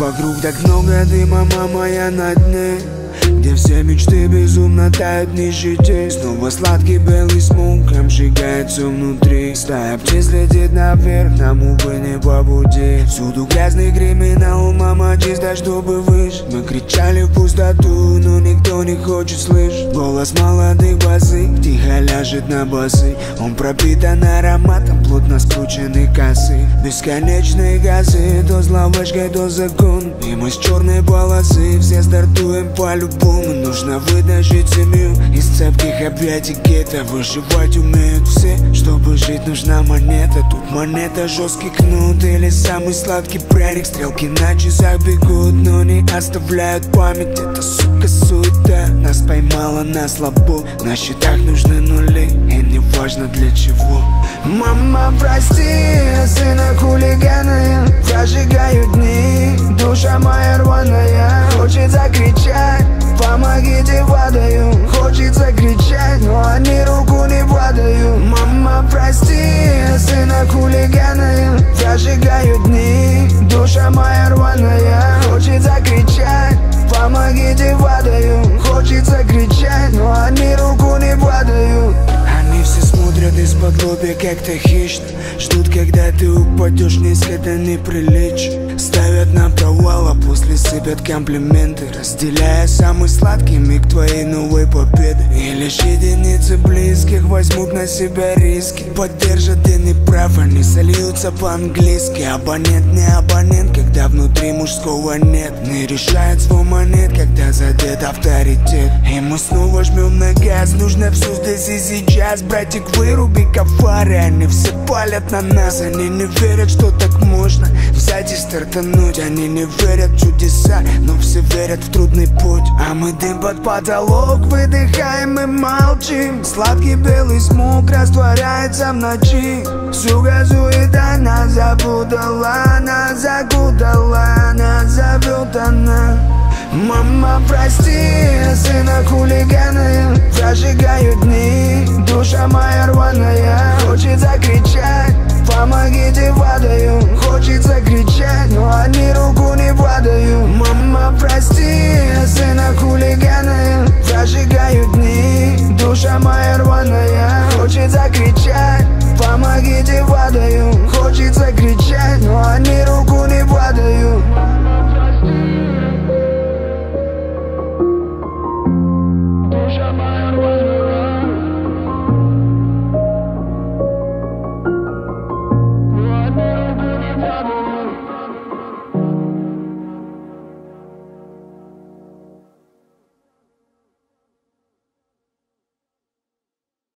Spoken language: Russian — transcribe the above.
Вокруг так много дыма, мама, я на дне где все мечты безумно тают в нищете Снова сладкий белый смог обжигается внутри. Стая птиц летит наверх, нам, увы, не по пути. Всюду грязный криминал, мама чисто, чтобы выжить. Мы кричали в пустоту, но никто не хочет слышать. Голос молодых босых, тихо ляжет на басы. Он пропитан ароматом плотно скрученной косы. Бесконечные газы, то зловышкой, то закон. И мы с черной полосы, все стартуем по-любому по-любому нужно вытащить семью Из цепких объятий гетто Выживать умеют все. Чтобы жить нужна монета. Тут монета жесткий кнут Или самый сладкий пряник. Стрелки на часах бегут Но не оставляют память. Это сука суета. Нас поймала на слабо. На счетах нужны нули. И не важно для чего. Мама, прости, сына хулигана. Прожигаю дни. Душа моя рваная. Хочет закричать Помогите, падаю. Хочется кричать, но они руку не падают Мама, прости, сына хулигана. Прожигаю дни Душа моя рваная. Хочет закричать Помогите, падаю. Хочется кричать, но они руку не падают Они все смотрят из-под лобя как-то хищно Ждут, когда ты упадешь вниз, это неприлично Ставят на провал, а после сыпят комплименты Разделяя самый сладкий миг твоей новой победы. И лишь единицы близких возьмут на себя риски. Поддержат, ты не прав, они сольются по-английски. Абонент не абонент, когда внутри мужского нет. Не решает свой монет, И мы снова жмем на газ, нужно все здесь и сейчас. Братик, выруби кафары, они все палят на нас. Они не верят, что так можно взять и стартануть. Они не верят в чудеса, но все верят в трудный путь. А мы дым под потолок выдыхаем и молчим. Сладкий белый смог растворяется в ночи. Сука суета нас запутала, нас закутала, нас зовет она Мама, прости, сына хулигана Прожигаю